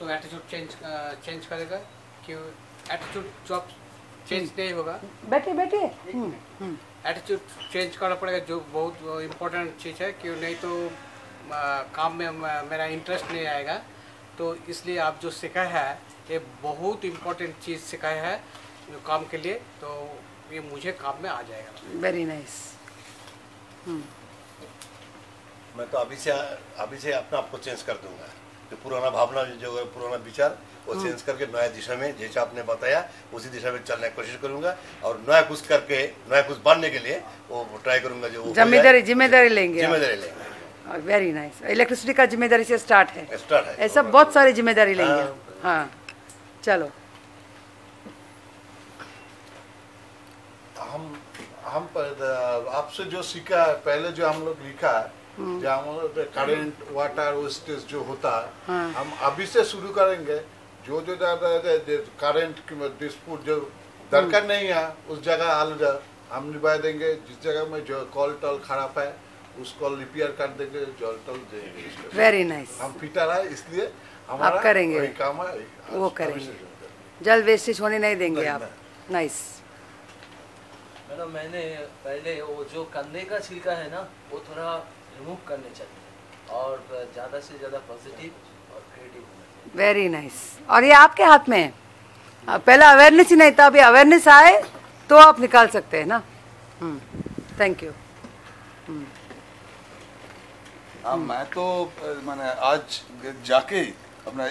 तो attitude change change करेगा क्यों एटीट्यूड जॉब चेंज नहीं होगा। हम्म, हम्म। एटीट्यूड चेंज करना पड़ेगा जो बहुत इम्पोर्टेंट चीज़ है क्यों नहीं तो आ, काम में मेरा इंटरेस्ट नहीं आएगा। तो इसलिए आप जो सिखाया है ये बहुत इम्पोर्टेंट चीज़ सिखाया है जो काम के लिए तो ये मुझे काम में आ जाएगा। वेरी नाइस मैं तो अभी से अभी से अपने आप को चेंज कर दूँगा। जो पुराना भावना जो है पुराना विचार वो चेंज करके नया दिशा में जैसा आपने बताया उसी दिशा में चलने की कोशिश करूँगा और नया कुछ करके नया कुछ बनने के लिए वो ट्राई करूँगा जो हो। ज़िम्मेदारी ज़िम्मेदारी लेंगे ज़िम्मेदारी लेंगे। वेरी नाइस इलेक्ट्रिसिटी का ज़िम्मेदारी से स्टार्ट है। स्टार्ट है। ऐसा बहुत सारी ज़िम्मेदारी लेंगे हाँ। चलो। हम हम आपसे जो सीखा पहले जो हम लोग लिखा है। जो करंट वाटर वेस्टेज जो होता है। हम अभी से शुरू करेंगे। जो जो करंट डिस्प्यूट जो दरकार नहीं है उस जगह आलदा हम निभा देंगे। जिस जगह में जो कॉल टॉल खराब है उसको रिपेयर कर देंगे जल टॉल देंगे। वेरी नाइस हम फिटर है इसलिए हमारा करेंगे। काम है वो जो करेंगे। जल वेस्टेज होने नहीं देंगे आप। नाइस मैडम मैंने पहले वो जो कंधे का छिलका है ना वो थोड़ा रिमूव करने चाहिए। और ज़्यादा से ज़्यादा पॉजिटिव और क्रिएटिव होना चाहिए। वेरी नाइस और ये आपके हाथ में है। पहला अवेयरनेस ही नहीं था अभी अवेयरनेस आए तो आप निकाल सकते हैं ना। थैंक यू हाँ मैं तो मैंने आज जाके अपना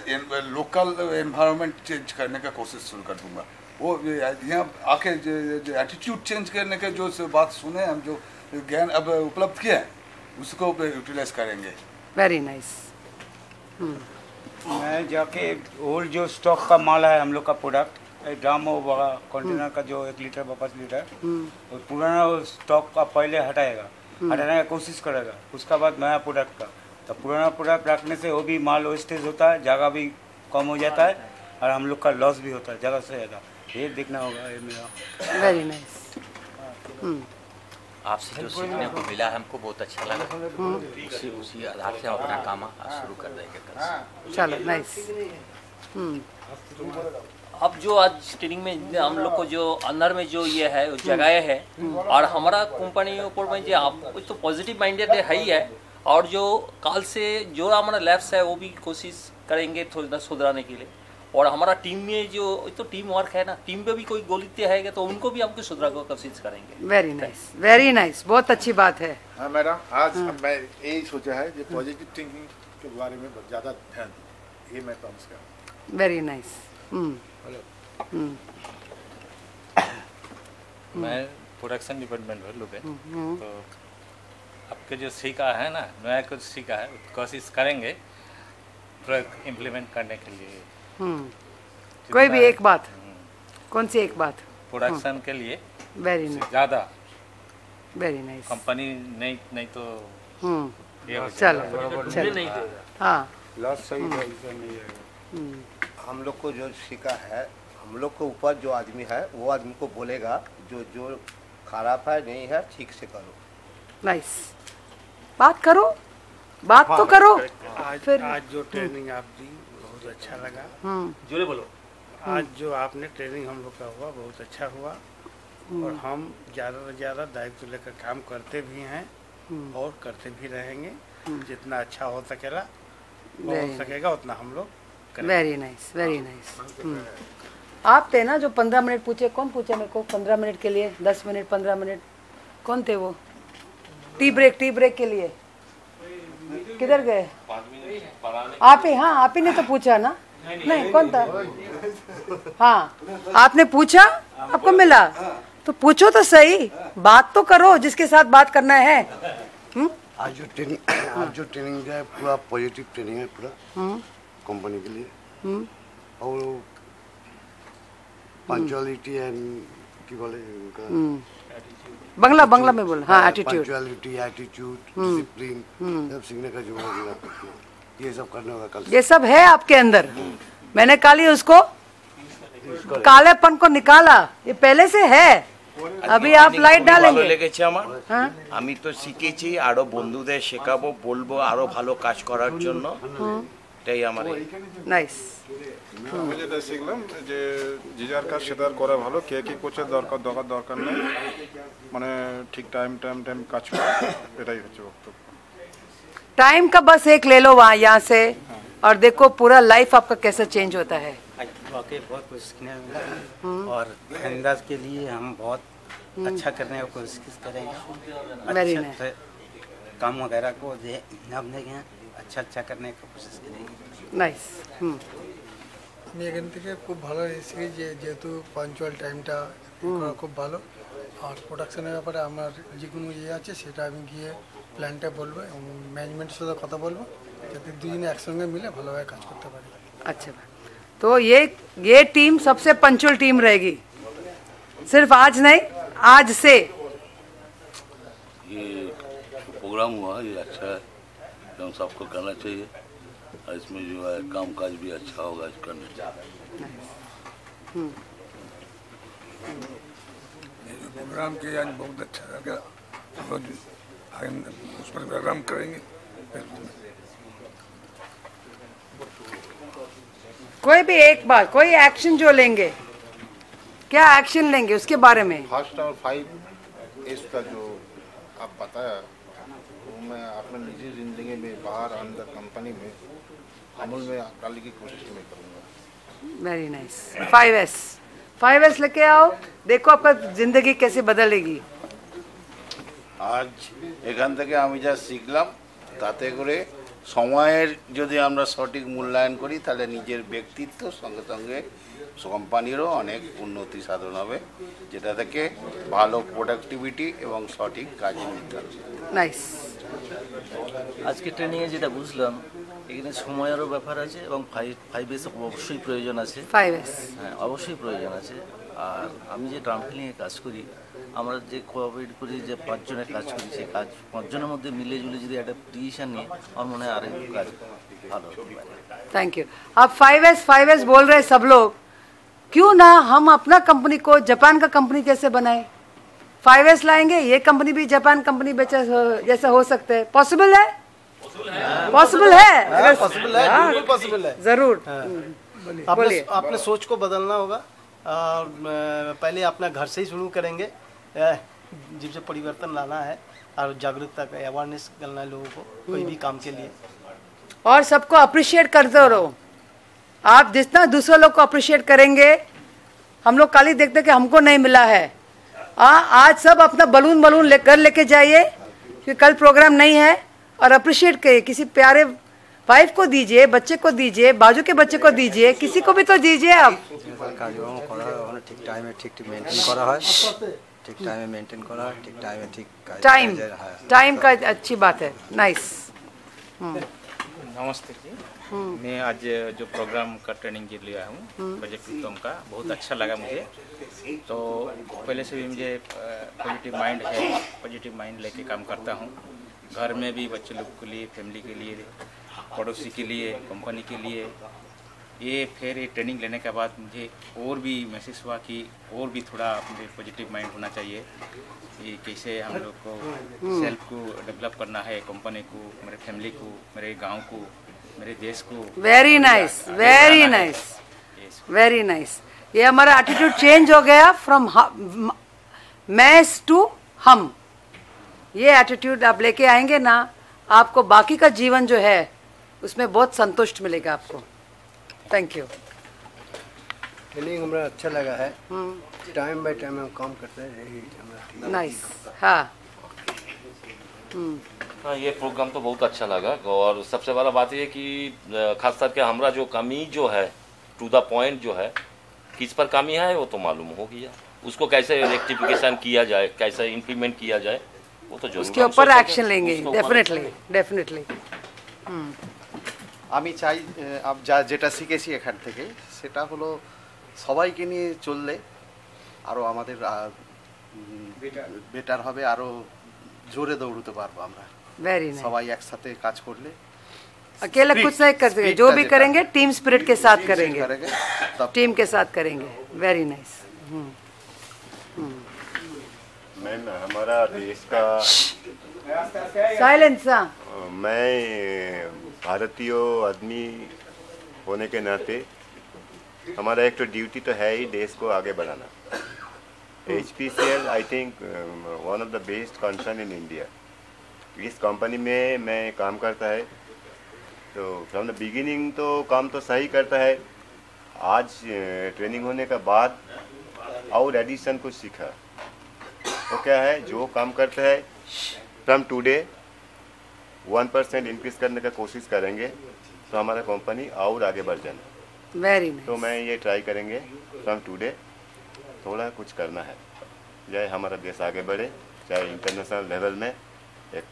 लोकल एनवायरनमेंट चेंज करने का कोशिश शुरू कर दूँगा। वो यहाँ आके जो एटीट्यूड चेंज करने के जो बात सुने हम जो ज्ञान अब उपलब्ध किया है उसको यूटिलाइज करेंगे। वेरी नाइस मैं जाके ओल्ड जो स्टॉक का माल है हम लोग का प्रोडक्ट ड्राम हो बड़ा कंटेनर का जो एक लीटर पाँच लीटर और पुराना स्टॉक का पहले हटाएगा। हटाने का कोशिश करेगा। उसका बाद नया प्रोडक्ट का। तो पुराना प्रोडक्ट रखने से वो भी माल वेस्टेज होता है जगह भी कम हो जाता है और हम लोग का लॉस भी होता है ज़्यादा से ज़्यादा। ये देखना होगा ये मेरा। वेरी नाइस आपसे जो सीखने को मिला है हमको बहुत अच्छा लगा। उसी उसी आधार से हम अपना काम शुरू कर देंगे कल चलो नाइस अब जो आज ट्रेनिंग में हम लोग को जो अंदर में जो ये है जगह है और हमारा कंपनी ऊपर में जो आप तो पॉजिटिव माइंडेड है ही है और जो काल से जो हमारा लैब्स है वो भी कोशिश करेंगे थोड़ा सुधराने के लिए। और हमारा टीम में जो तो टीम वर्क है ना टीम पे भी कोई गोलित्य है तो उनको भी हमको सुधरा को कोशिश करेंगे? वेरी नाइस वेरी नाइस बहुत अच्छी बात है। हाँ मैडम आज हाँ। मैं यही सोचा है कि पॉजिटिव थिंकिंग के बारे में बहुत ज़्यादा ध्यान ये मैं प्रॉमिस कर वेरी नाइस मैं प्रोडक्शन डिपार्टमेंट में लोग तो आपके जो सीखा है ना नया कुछ सीखा है कोशिश करेंगे प्रयोग इम्प्लीमेंट करने के लिए। कोई भी एक बात। कौन सी एक बात? प्रोडक्शन के लिए वेरी नाइस ज़्यादा। वेरी नाइस कंपनी नहीं नहीं तो हम्म। चलो चलो। हाँ। लॉस सही नहीं आएगा। हम लोग को जो सीखा है हम लोग के ऊपर जो आदमी है वो आदमी को बोलेगा जो जो खराब है नहीं है ठीक से करो। नाइस बात करो। बात तो करो। आज फिर आज जो ट्रेनिंग आप दी बहुत अच्छा लगा। हम्म जोरे बोलो। आज जो आपने ट्रेनिंग हम लोग का हुआ बहुत अच्छा हुआ। और हम ज़्यादा से ज़्यादा दायित्व लेकर काम करते भी हैं और करते भी रहेंगे। जितना अच्छा हो सकेला हो सकेगा उतना हम लोग वेरी नाइस वेरी नाइस आप थे ना जो पंद्रह मिनट पूछे कौन पूछे मेरे को पंद्रह मिनट के लिए दस मिनट पंद्रह मिनट? कौन थे वो? टी ब्रेक टी ब्रेक के लिए। किधर गए? आप ही हाँ आप ही ने तो पूछा ना? नहीं नहीं कौन था? हाँ आपने पूछा? आपको मिला? तो पूछो तो सही। बात तो करो जिसके साथ बात करना है। हम्म? आज जो ट्रेनिंग आज जो ट्रेनिंग है पूरा पॉजिटिव ट्रेनिंग है पूरा। हम्म। कंपनी के लिए। हम्म। और पंचुअलिटी एंड की बोले उनका हम्म। बंगला बंगला में बोल हाँ एटीट्यूड एटीट्यूड डिसिप्लिन सब सीखने का ये सब करने होगा ये सब है आपके अंदर। मैंने काली उसको कालेपन को निकाला। ये पहले से है। अभी आप लाइट डालेंगे। हाँ? तो আমার আমি তো শিখেছি আরো বন্ধুদের শেখাবো বলবো আরো ভালো আমি যেটা শিখলাম যে যে যার কাজ সে তার করা ভালো কে কি করছে দরকার দরকার দরকার নেই মানে ঠিক টাইম টাইম টাইম কাজ করা এটাই হচ্ছে বক্তব্য टाइम का बस एक ले लो वहाँ यहाँ से और देखो पूरा लाइफ आपका कैसा चेंज होता है वाकई बहुत कुछ सीखने को मिला और अंदाज के लिए हम बहुत अच्छा करने की कोशिश करेंगे Very अच्छे nice. से काम वगैरह को दे नाम देंगे अच्छा अच्छा करने की कोशिश करेंगे नाइस হুম আমি এখান থেকে খুব ভালো এসেছি যে যেহেতু পাঞ্চুয়াল টাইমটা করা খুব ভালো আর প্রোডাকশনের ব্যাপারে আমার যে কোনো ইয়ে আছে সেটা আমি গিয়ে প্ল্যানটা বলবো এবং ম্যানেজমেন্টের সাথে কথা বলবো যাতে দুজনে একসঙ্গে মিলে ভালোভাবে কাজ করতে পারি अच्छा तो ये ये टीम सबसे पंचुअल टीम रहेगी सिर्फ आज नहीं आज से ये जो प्रोग्राम हुआ ये अच्छा है एवं सबको करना चाहिए और इसमें जो है काम काज भी अच्छा होगा इस करने हम्म प्रोग्राम किया आज बहुत अच्छा लगा। और हम उस पर प्रोग्राम करेंगे। कोई भी एक बार कोई एक्शन जो लेंगे क्या एक्शन लेंगे उसके बारे में? फ़र्स्ट और फाइव एज का जो आप बताया मैं अपने निजी जिंदगी में बाहर अंदर कंपनी में अमूल में डालने की कोशिश में करूँगा very nice five S five S लेके आओ देखो आपका जिंदगी कैसे बदलेगी আজ এখান থেকে আমি যা শিখলাম তাতে করে সময়ের যদি আমরা সঠিক মূল্যায়ন করি তাহলে নিজের ব্যক্তিত্ব সঙ্গে সঙ্গে কোম্পানিরও অনেক উন্নতি সাধন হবে যেটা থেকে ভালো প্রোডাক্টিভিটি এবং সঠিক কাজের নির্ধারণ নাইস আজকে ট্রেনিংয়ে যেটা বুঝলাম এখানে সময়েরও ব্যাপার আছে এবং ফাইভ ফাইভ এস অবশ্যই প্রয়োজন আছে ফাইভ এস হ্যাঁ অবশ্যই প্রয়োজন আছে আর আমি যে ড্রাম ফিলিংয়ে কাজ করি আমরা যে কোঅপারেট করি যে পাঁচজনের কাজ করি সেই কাজ পাঁচজনের মধ্যে মিলে জুলে যদি একটা ডিসিশন নিয়ে আমার মনে হয় আরেক কাজ ভালো হতে পারে थैंक यू अब फाइव एस फाइव एस बोल रहे हैं सब लोग क्यों ना हम अपना कंपनी को जापान का कंपनी कैसे बनाए फाइव एस लाएँगे ये कंपनी भी जापान कंपनी बेचा जैसा हो सकता है। पॉसिबल है? पॉसिबल है? हाँ, possible है, हाँ, बिल्कुल possible है। ज़रूर। हाँ। बोलिए। अपने सोच को बदलना होगा। और पहले अपना घर से ही शुरू करेंगे। जिससे परिवर्तन लाना है और जागरूकता का अवेयरनेस करना है लोगों को कोई भी काम के लिए। और सबको अप्रिशिएट करते रहो। आप जितना दूसरे लोग को अप्रिशिएट करेंगे हम लोग कल ही देखते कि हमको नहीं मिला है। आ, आज सब अपना बलून बलून ले घर लेके जाइए कि कल प्रोग्राम नहीं है और अप्रिशिएट करिए किसी प्यारे वाइफ को दीजिए बच्चे को दीजिए बाजू के बच्चे को दीजिए किसी को भी तो दीजिए आप কার্যক্রম করা হয় ওখানে ঠিক টাইমে ঠিক ঠিক মেনটেন করা হয় ঠিক টাইমে মেনটেন করা হয় ঠিক টাইমে ঠিক কাজ टाइम কাজের- হ্যাঁ टाइम का अच्छी बात है नाइस नमस्ते जी। हम्म। मैं आज जो प्रोग्राम का ट्रेनिंग के लिए आया हूँ बजट प्रोजेक्ट उत्तम का बहुत अच्छा लगा मुझे। तो पहले से भी मुझे पॉजिटिव माइंड है पॉजिटिव माइंड लेके काम करता हूँ। घर में भी बच्चे लोग के लिए फैमिली के लिए पड़ोसी के लिए कंपनी के लिए ये फिर ये ट्रेनिंग लेने के बाद मुझे और भी महसूस हुआ कि और भी थोड़ा मुझे पॉजिटिव माइंड होना चाहिए ये कैसे हम लोग को। सेल्फ को डेवलप करना है कंपनी को मेरे फैमिली को मेरे गाँव को मेरे देश को। Very nice very nice very nice ये हमारा एटीट्यूड चेंज हो गया फ्रॉम मैस टू हम। ये एटीट्यूड आप लेके आएँगे ना आपको बाकी का जीवन जो है उसमें बहुत संतुष्ट मिलेगा आपको। थैंक यू फीलिंग हमरा अच्छा लगा है। टाइम बाय टाइम हम काम करते हैं यही नाइस हाँ। हाँ ये प्रोग्राम तो बहुत अच्छा लगा। और सबसे बड़ा बात ये कि खास करके हमरा जो कमी जो है टू द पॉइंट जो है किस पर कमी है वो तो मालूम हो गया। उसको कैसे रेक्टिफिकेशन किया जाए कैसे इंप्लीमेंट किया जाए वो तो जो उसके ऊपर एक्शन लेंगे डेफिनेटली डेफिनेटली আমি চাই এ, আপ- যা যেটা শিখেছি এখান থেকে সেটা হলো সবাইকে নিয়ে চললে আরও আমাদের বেটার হবে আরও জোরে দৌড়তে পারবো আমরা Very nice. সবাই একসাথে কাজ করলে अकेला Spirit- कुछ नहीं कर सकते spirit जो का भी जेटा- करेंगे टीम स्पिरिट के साथ Team spirit करेंगे करेंगे, तब- टीम के साथ करेंगे वेरी नाइस मैम हमारा देश का साइलेंस हाँ मैं भारतीय आदमी होने के नाते हमारा एक तो ड्यूटी तो है ही देश को आगे बढ़ाना। H P C L I think one of the best concern in India इस कंपनी में मैं काम करता है तो फ्रॉम द बिगिनिंग तो काम तो सही करता है। आज ट्रेनिंग होने के बाद और एडिशन कुछ सीखा। वो तो क्या है, जो काम करता है from today one percent increase करने का कोशिश करेंगे तो हमारा कंपनी और आगे बढ़ जाना वेरी तो मैं ये ट्राई करेंगे फ्रॉम टुडे थोड़ा कुछ करना है। चाहे हमारा देश आगे बढ़े चाहे इंटरनेशनल लेवल में एक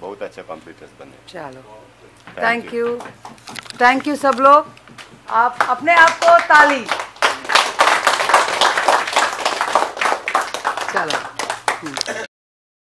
बहुत अच्छा कंप्यूटर्स बने। चलो। थैंक यू थैंक यू सब लोग। आप अपने आप को ताली। चलो। हम्म।